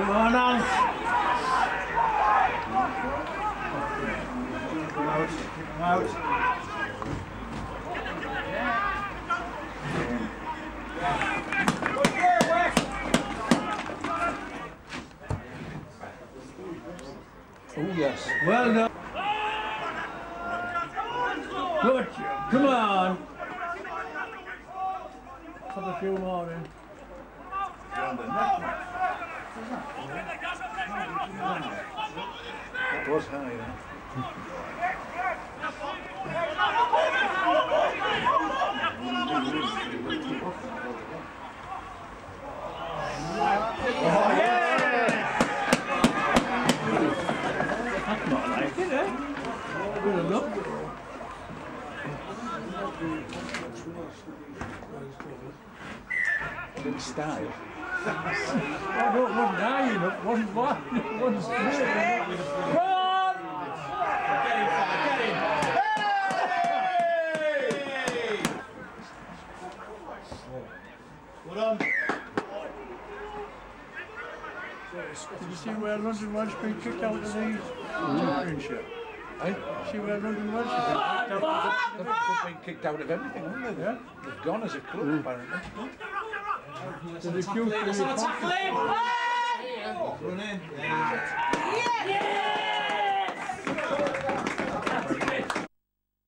Come on, Oh, yes. Well done. Good. Come on. Put a few more in. That was high, that. Enough. Good style. I don't want dying up, wasn't blind, wasn't smooth. Go on! Did you see where London Welsh been kicked out of the mm. championship? Eh? See where London Welsh have been kicked out of They've, they've been kicked out of everything, haven't they? Yeah. They've gone as a club, apparently. the... Did they Tackle him! Tackle him! Run in. Yeah!